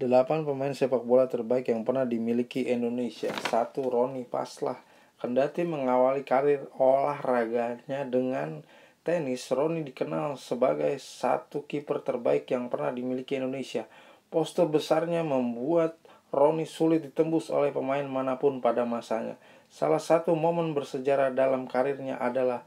Delapan pemain sepak bola terbaik yang pernah dimiliki Indonesia. Satu, Roni Paslah. Kendati mengawali karir olahraganya dengan tenis, Roni dikenal sebagai satu kiper terbaik yang pernah dimiliki Indonesia. Postur besarnya membuat Roni sulit ditembus oleh pemain mana pun pada masanya. Salah satu momen bersejarah dalam karirnya adalah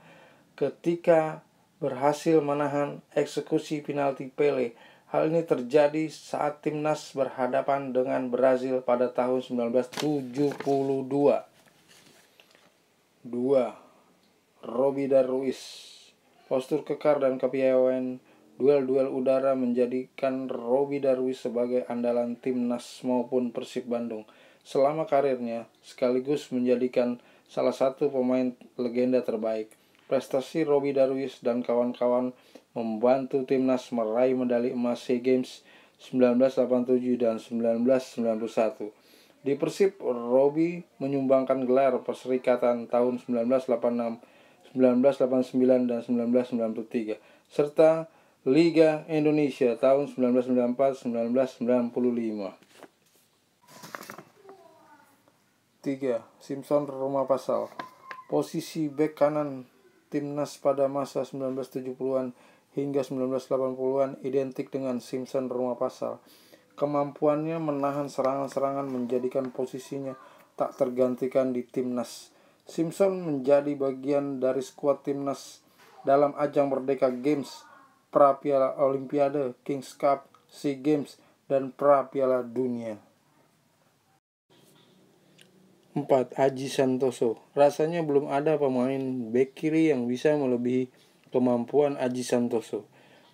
ketika berhasil menahan eksekusi penalti Pele Hal ini terjadi saat timnas berhadapan dengan Brazil pada tahun 1972. 2. Robi Darwis Postur kekar dan kepiawaian duel-duel udara menjadikan Robi Darwis sebagai andalan timnas maupun Persib Bandung. Selama karirnya, sekaligus menjadikan salah satu pemain legenda terbaik. Prestasi Robi Darwis dan kawan-kawan membantu timnas meraih medali emas SEA Games 1987 dan 1991. Di Persib, Robi menyumbangkan gelar Perserikatan tahun 1986, 1989, dan 1993, serta Liga Indonesia tahun 1994-1995. 3. Simpson Rumah Pasal Posisi bek kanan timnas pada masa 1970-an hingga 1980-an identik dengan Simpson rumah pasal. Kemampuannya menahan serangan-serangan menjadikan posisinya tak tergantikan di timnas. Simpson menjadi bagian dari skuad timnas dalam ajang Merdeka Games, Pra Piala Olimpiade, Kings Cup, SEA Games, dan Pra Piala Dunia. 4. Aji Santoso Rasanya belum ada pemain bek kiri yang bisa melebihi kemampuan Aji Santoso.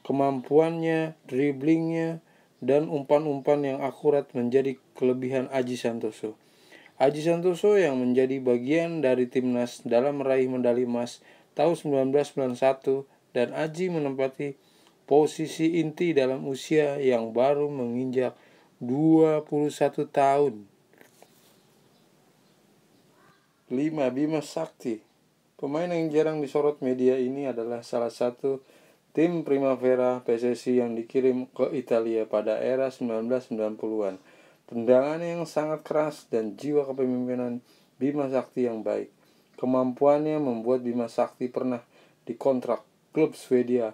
Kemampuannya, dribblingnya, dan umpan-umpan yang akurat menjadi kelebihan Aji Santoso. Aji Santoso yang menjadi bagian dari timnas dalam meraih medali emas tahun 1991 dan Aji menempati posisi inti dalam usia yang baru menginjak 21 tahun. 5. Bima Sakti Pemain yang jarang disorot media ini adalah salah satu tim Primavera PSSI yang dikirim ke Italia pada era 1990-an. Tendangan yang sangat keras dan jiwa kepemimpinan Bima Sakti yang baik. Kemampuannya membuat Bima Sakti pernah dikontrak klub Swedia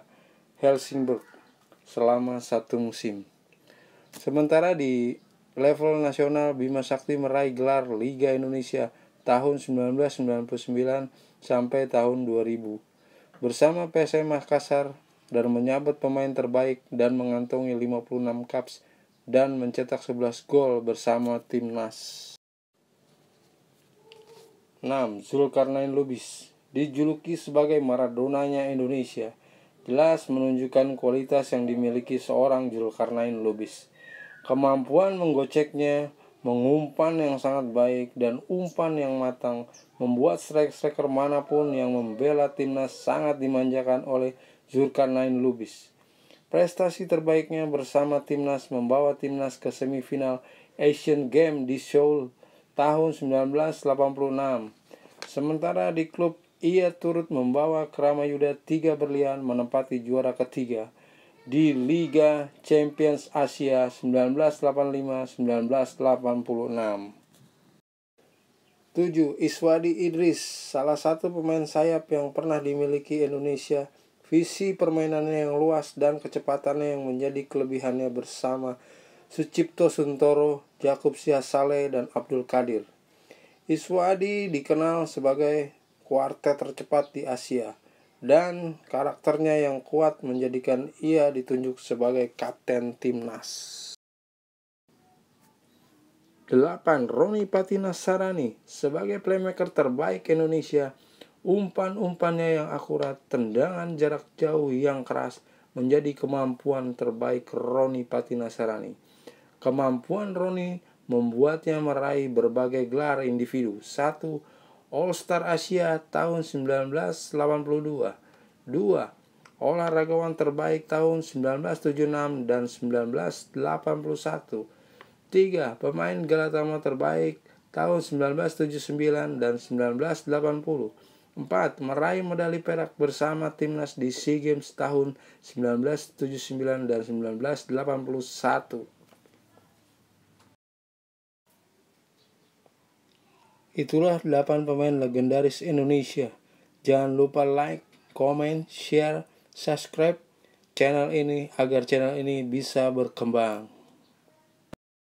Helsingborg selama satu musim. Sementara di level nasional Bima Sakti meraih gelar Liga Indonesia tahun 1999 sampai tahun 2000 bersama PSM Makassar dan menyabet pemain terbaik dan mengantongi 56 caps dan mencetak 11 gol bersama timnas. 6. Zulkarnain Lubis dijuluki sebagai Maradonanya Indonesia jelas menunjukkan kualitas yang dimiliki seorang Zulkarnain Lubis. Kemampuan menggoceknya mengumpan yang sangat baik dan umpan yang matang membuat striker-striker mana pun yang membela timnas sangat dimanjakan oleh Zulkarnain Lubis. Prestasi terbaiknya bersama timnas membawa timnas ke semifinal Asian Games di Seoul tahun 1986. Sementara di klub ia turut membawa Kramayuda tiga berlian menempati juara ketiga di Liga Champions Asia 1985-1986. 7. Iswadi Idris, salah satu pemain sayap yang pernah dimiliki Indonesia. Visi permainannya yang luas dan kecepatannya yang menjadi kelebihannya bersama Sucipto Suntoro, Jakub Siasale, dan Abdul Kadir. Iswadi dikenal sebagai kuartet tercepat di Asia dan karakternya yang kuat menjadikan ia ditunjuk sebagai kapten timnas. 8. Roni Patina Sarani sebagai playmaker terbaik Indonesia, umpan-umpannya yang akurat, tendangan jarak jauh yang keras menjadi kemampuan terbaik Roni Patina Sarani. Kemampuan Roni membuatnya meraih berbagai gelar individu. 1 All Star Asia tahun 1982. 2. Olahragawan terbaik tahun 1976 dan 1981. 3. Pemain Galatama terbaik tahun 1979 dan 1980. 4. Meraih medali perak bersama timnas di SEA Games tahun 1979 dan 1981. Itulah 8 pemain legendaris Indonesia. Jangan lupa like, comment, share, subscribe channel ini agar channel ini bisa berkembang.